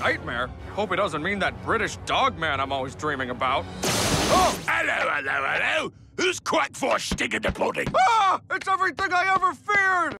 nightmare. Hope it doesn't mean that British dog man I'm always dreaming about. Oh! Hello, hello, hello. Who's quack for sticking the pudding? Ah! It's everything I ever feared!